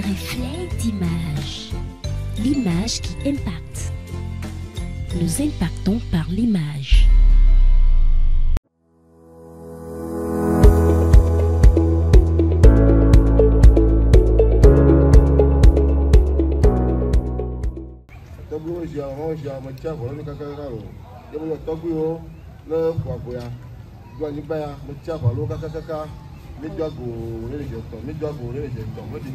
reflet d'image. L'image qui impacte. Nous impactons par l'image. Mijọ goro ore ejọ tọ, mijọ goro ore ejọ tọ, mo di.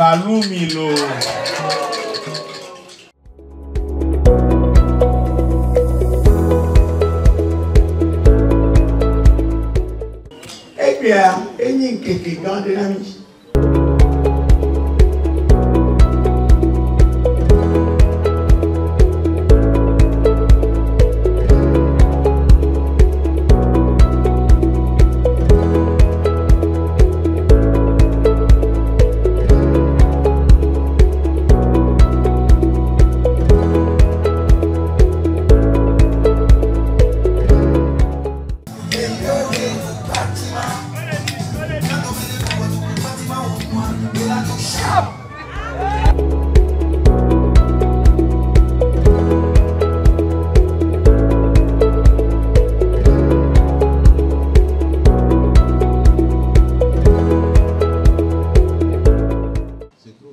Balúmilo. Ebia, enyi nke gị ga ọ dị na mchi.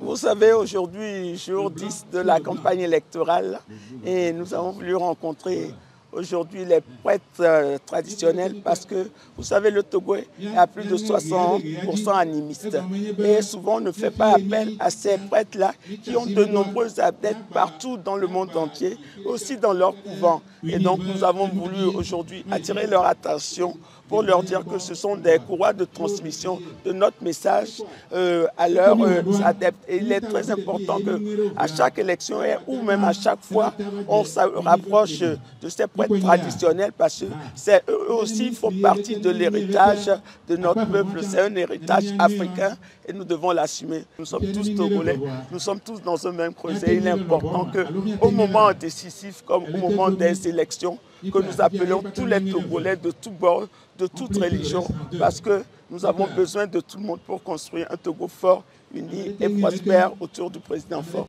Vous savez, aujourd'hui, jour 10 de la campagne électorale, et nous avons voulu rencontrer aujourd'hui les prêtres euh, traditionnels parce que, vous savez, le Togo est à plus de 60% animiste. Et souvent, on ne fait pas appel à ces prêtres-là qui ont de nombreux adeptes partout dans le monde entier, aussi dans leur couvent. Et donc, nous avons voulu aujourd'hui attirer leur attention pour leur dire que ce sont des courroies de transmission de notre message euh, à leurs euh, adeptes. Et il est très important que à chaque élection ou même à chaque fois, on se rapproche de ces prêtres traditionnels parce que c'est eux aussi font partie de l'héritage de notre peuple. C'est un héritage africain et nous devons l'assumer. Nous sommes tous togolais, nous sommes tous dans un même creuset. Il est important que, au moment décisif, comme au moment des élections, que nous appelons tous les Togolais de tous bords, de toute religion, parce que nous avons besoin de tout le monde pour construire un Togo fort, uni et prospère autour du président fort.